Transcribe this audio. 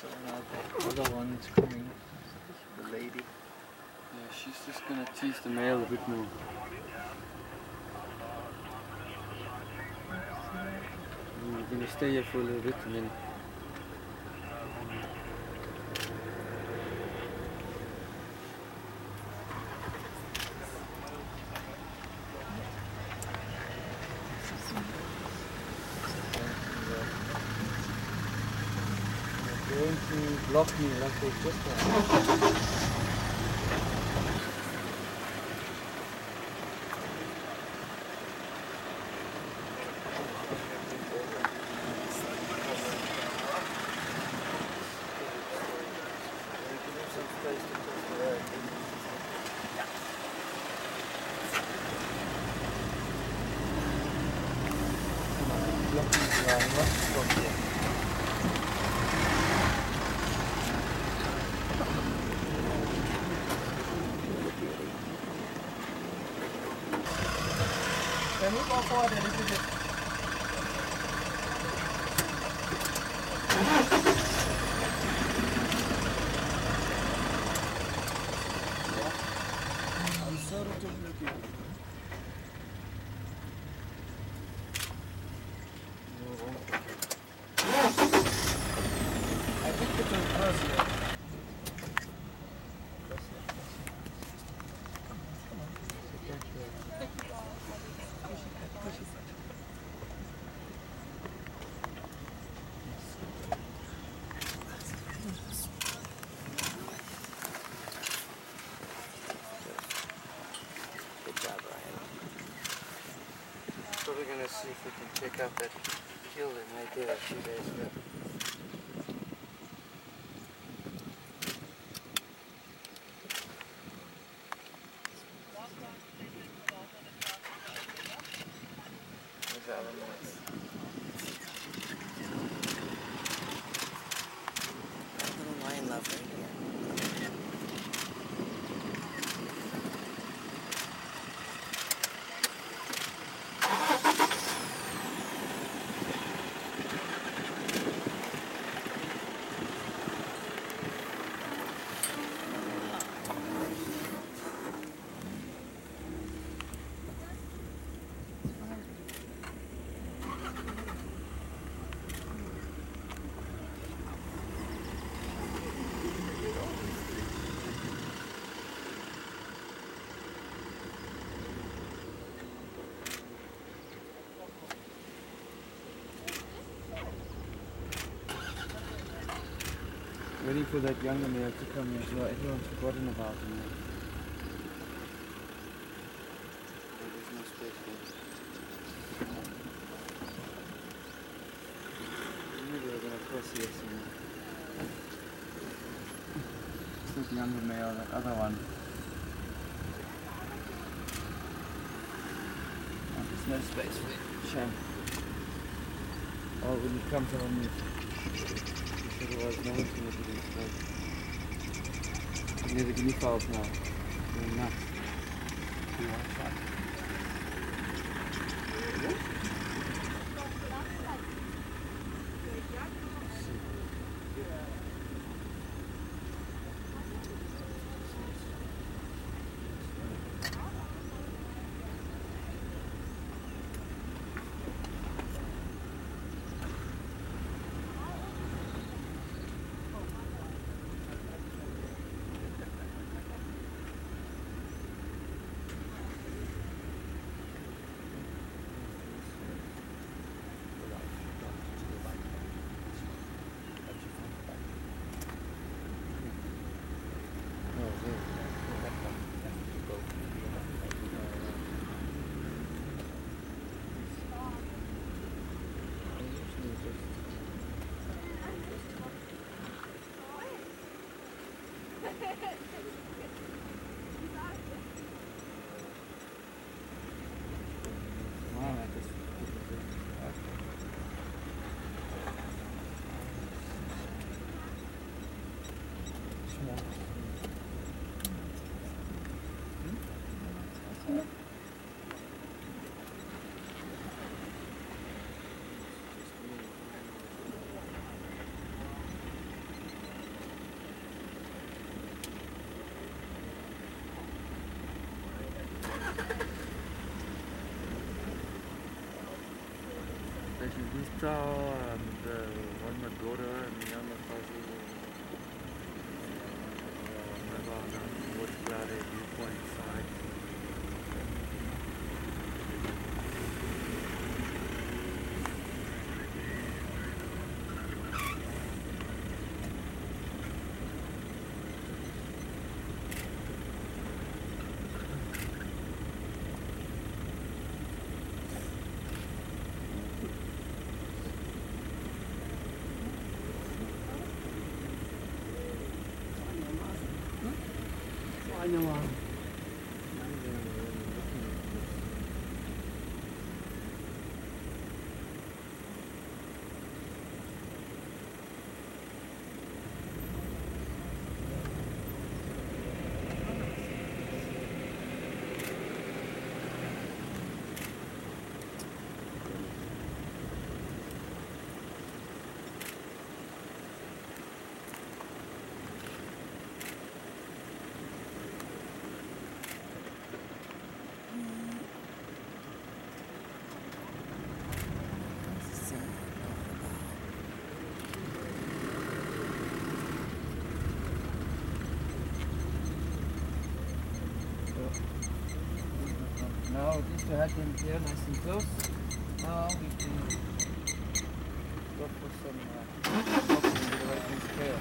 So now the other one is coming. The lady. Yeah, she's just gonna tease the male a bit more. We're gonna stay here for a little bit and then going to block me like just done. Blocking the Can we go forward a little bit? I'm sorry to break you. I think it will cross here. Good job, Ryan. We're gonna see if we can pick up that killed right there a few days ago. There's the other one. Little lion love right here. Waiting for that younger male to come here, so everyone's forgotten about him. It's not the younger male, that other one. Oh, there's no space for it. Shame. Oh, when it comes on me. Otherwise, no one's gonna do this. Near the guinea fowls now. Going nuts. You want that? There. Wow, that is- And uh, one my daughter and the other cousin. Uh, uh, Watch 没有 back here nice and close. Now we can go for some uh, scale.